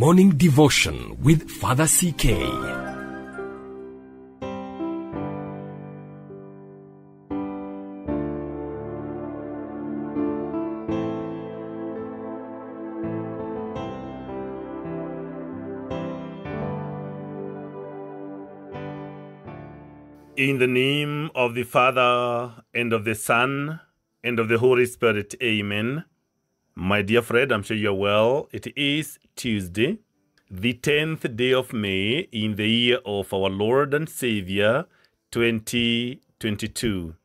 Morning Devotion with Father CK. In the name of the Father, and of the Son, and of the Holy Spirit, Amen. My dear friend, I'm sure you're well. It is Tuesday, the 10th day of May in the year of our Lord and Savior, 2022.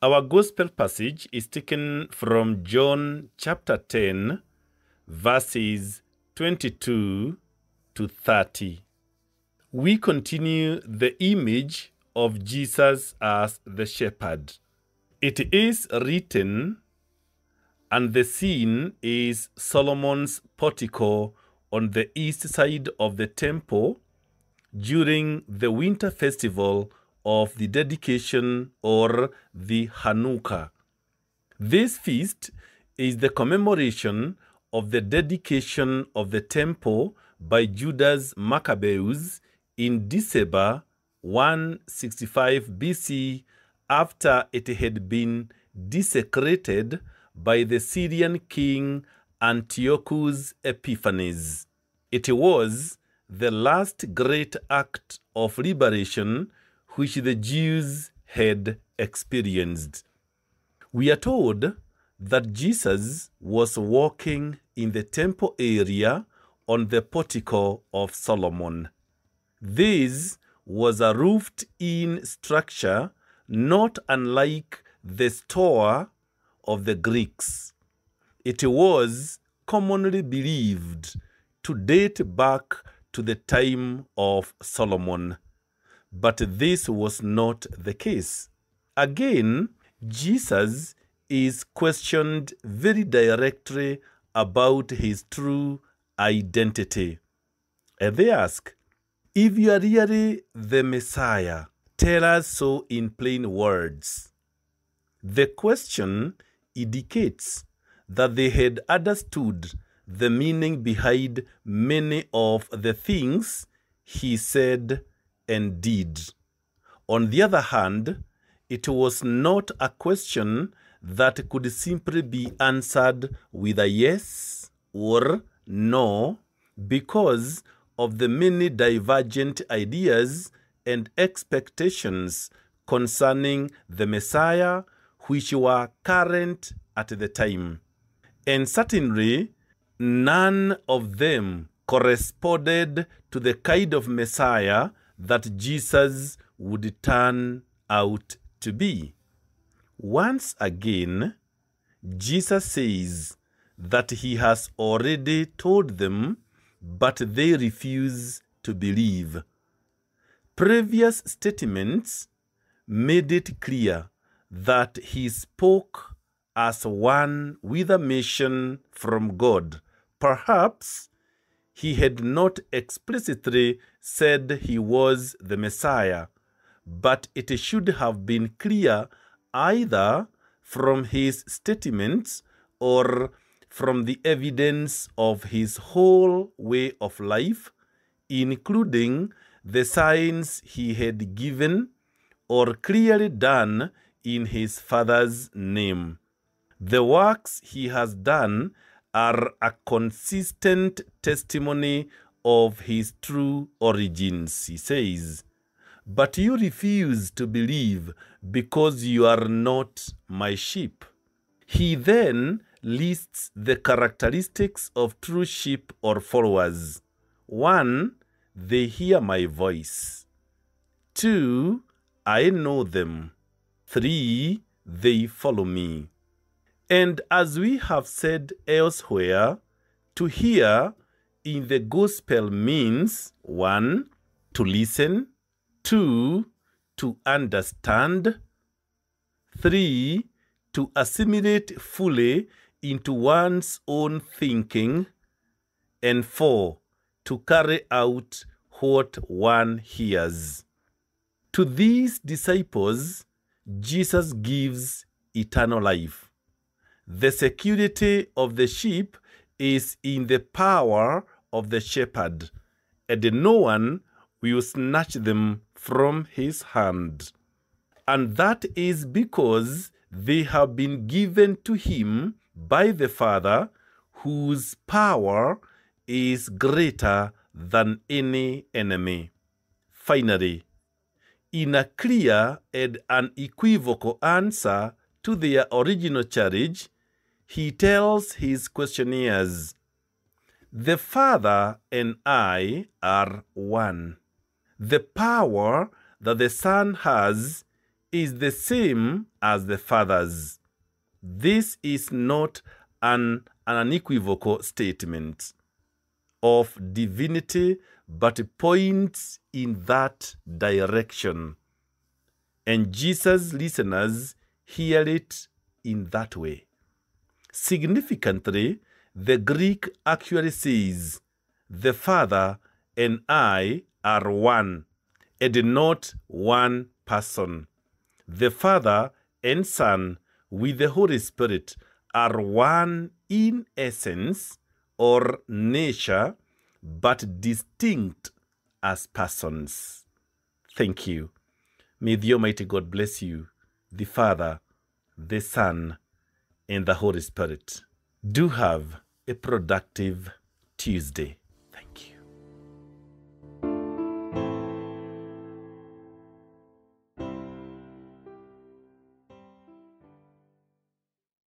Our Gospel passage is taken from John chapter 10, verses 22 to 30. We continue the image of Jesus as the shepherd. It is written, and the scene is Solomon's portico on the east side of the temple during the winter festival of the dedication or the Hanukkah. This feast is the commemoration of the dedication of the temple by Judas Maccabeus in December 165 BC after it had been desecrated by the Syrian king Antiochus Epiphanes. It was the last great act of liberation which the Jews had experienced. We are told that Jesus was walking in the temple area on the portico of Solomon. This was a roofed in structure not unlike the stoa of the Greeks. It was commonly believed to date back to the time of Solomon, but this was not the case. Again, Jesus is questioned very directly about his true identity. And they ask, If you are really the Messiah, tell us so in plain words. The question indicates that they had understood the meaning behind many of the things he said and did. On the other hand, it was not a question that could simply be answered with a yes or no because of the many divergent ideas and expectations concerning the Messiah which were current at the time. And certainly, none of them corresponded to the kind of Messiah that Jesus would turn out to be. Once again, Jesus says that he has already told them, but they refuse to believe. Previous statements made it clear that he spoke as one with a mission from God. Perhaps he had not explicitly said he was the Messiah, but it should have been clear either from his statements or from the evidence of his whole way of life, including the signs he had given or clearly done in his Father's name. The works he has done are a consistent testimony of his true origins, he says. But you refuse to believe because you are not my sheep. He then lists the characteristics of true sheep or followers. One, they hear my voice. Two, I know them. Three, they follow me. And as we have said elsewhere, to hear in the gospel means one, to listen, two, to understand, three, to assimilate fully into one's own thinking, and four, to carry out what one hears. To these disciples, Jesus gives eternal life. The security of the sheep is in the power of the shepherd, and no one will snatch them from his hand. And that is because they have been given to him by the Father, whose power is greater than any enemy. Finally, in a clear and unequivocal answer to their original charge, he tells his questioners, The Father and I are one. The power that the Son has is the same as the Father's. This is not an, an unequivocal statement of divinity, but points in that direction. And Jesus' listeners hear it in that way. Significantly, the Greek actually says, The Father and I are one, and not one person. The Father and Son with the Holy Spirit are one in essence or nature, but distinct as persons. Thank you. May the Almighty God bless you, the Father, the Son, and the Holy Spirit. Do have a productive Tuesday.